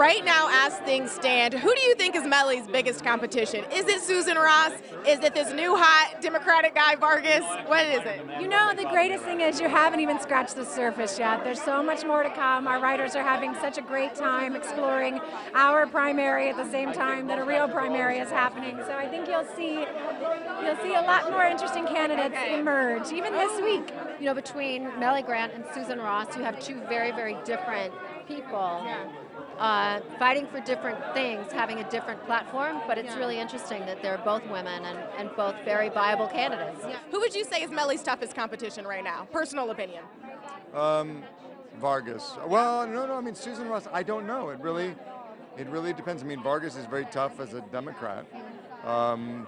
Right now, as things stand, who do you think is Mellie's biggest competition? Is it Susan Ross? Is it this new hot Democratic guy Vargas? What is it? You know, the greatest thing is you haven't even scratched the surface yet. There's so much more to come. Our writers are having such a great time exploring our primary at the same time that a real primary is happening. So I think you'll see you'll see a lot more interesting candidates emerge, even this week. You know, between Mellie Grant and Susan Ross, you have two very, very different people. Uh, fighting for different things, having a different platform, but it's really interesting that they're both women and, and both very viable candidates. Who would you say is Mellie's toughest competition right now? Personal opinion. Um, Vargas. Well, no, no. I mean, Susan Ross. I don't know. It really, it really depends. I mean, Vargas is very tough as a Democrat, um,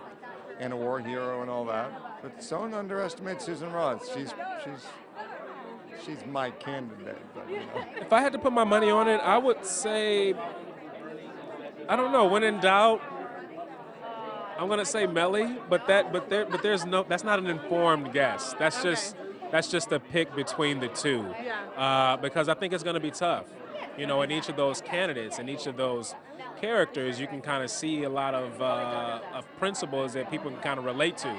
and a war hero and all that. But don't underestimate Susan Ross. She's she's she's my candidate. But, you know. If I had to put my money on it, I would say, I don't know. When in doubt, I'm gonna say Mellie, but that, but there, but there's no. That's not an informed guess. That's just, that's just a pick between the two. Yeah. Uh, because I think it's gonna be tough. You know, in each of those candidates, in each of those characters, you can kind of see a lot of, uh, of principles that people can kind of relate to.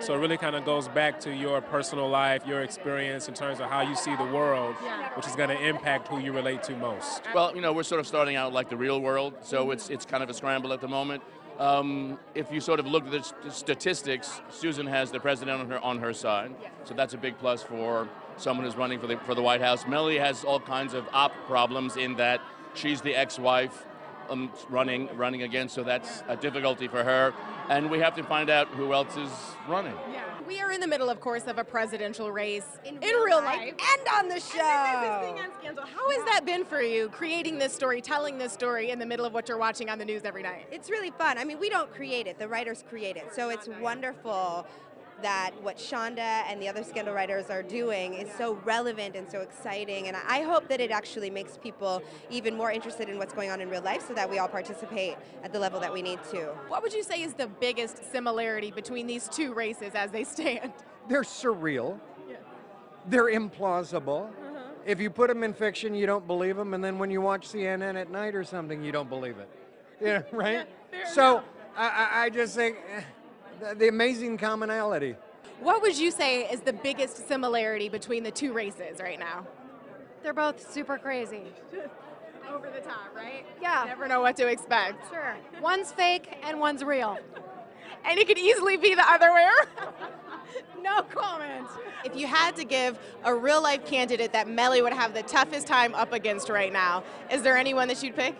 So it really kind of goes back to your personal life, your experience in terms of how you see the world, which is going to impact who you relate to most. Well, you know, we're sort of starting out like the real world, so it's it's kind of a scramble at the moment. Um, if you sort of look at the st- statistics, Susan has the president on her on her side, so that's a big plus for someone who's running for the for the White House. Melanie has all kinds of op problems in that she's the ex-wife um, running running again, so that's a difficulty for her, and we have to find out who else is running. Yeah. We are in the middle, of course, of a presidential race in, real real life. life. and on the show. then this thing on Scandal. How has that been for you, creating this story, telling this story in the middle of what you're watching on the news every night? It's really fun. I mean, we don't create it, the writers create it. So it's wonderful that what Shonda and the other Scandal writers are doing is so relevant and so exciting. And I hope that it actually makes people even more interested in what's going on in real life so that we all participate at the level that we need to. What would you say is the biggest similarity between these two races as they stand? they're surreal. They're implausible. Uh -huh. If you put them in fiction, you don't believe them, and then when you watch CNN at night or something, you don't believe it. Yeah, right. so I, I, I just think eh, the, the amazing commonality. What would you say is the biggest similarity between the two races right now? They're both super crazy. Over the top, right? Yeah. Never know what to expect. Sure. One's fake and one's real. And it could easily be the other way around. No comment. If you had to give a real life candidate that Mellie would have the toughest time up against right now, is there anyone that you'd pick?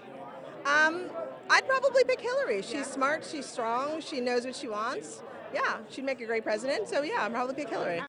Um, I'd probably pick Hillary. She's smart, she's strong, she knows what she wants. Yeah, she'd make a great president. So yeah, I'd probably pick Hillary.